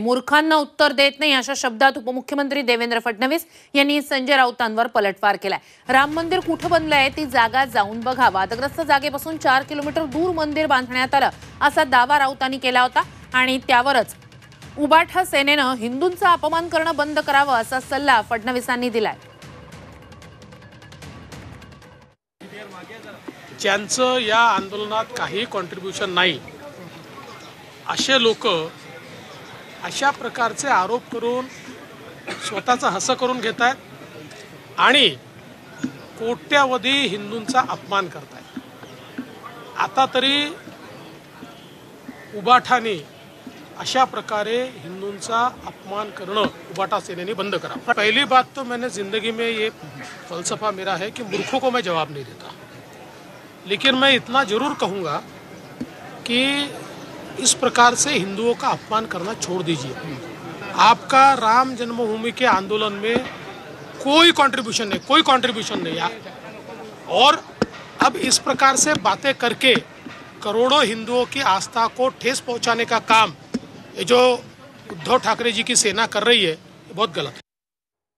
मूर्खांना उत्तर देत नाही अशा शब्दात उपमुख्यमंत्री देवेंद्र फडणवीस यांनी संजय राऊतांवर पलटवार केलाय. राम मंदिर कुठं बनलंय ती जागा जाऊन बघा वादग्रस्त जागेपासून चार किलोमीटर दूर मंदिर बांधण्यात आलं असा दावा राऊतांनी केला होता आणि त्यावरच उबाठा सेनेनं हिंदूंचा अपमान करणं बंद करावं असा सल्ला फडणवीसांनी दिलाय. ज्यांचं या आंदोलनात काही कॉन्ट्रीब्युशन नाही असे लोक अशा प्रकारचे आरोप करून स्वतःचं हसं करून घेत आहेत आणि कोट्यावधी हिंदूंचा अपमान करतायत आता तरी उबाठाने अशा प्रकारे हिंदूंचा अपमान करणं उबाटा सेनेने बंद करा. पहली बात तो मैंने जिंदगी में ये फलसफा मेरा है कि मूर्खों को मैं जवाब नहीं देता. लेकिन मैं इतना जरूर कहूंगा कि इस प्रकार से हिंदुओं का अपमान करना छोड़ दीजिए। आपका राम जन्मभूमि के आंदोलन में कोई कंट्रीब्यूशन नहीं, कोई कंट्रीब्यूशन नहीं है और अब इस प्रकार से बातें करके करोड़ों हिंदुओं की आस्था को ठेस पहुँचाने का काम ये जो उद्धव ठाकरे जी की सेना कर रही है, ये बहुत गलत है।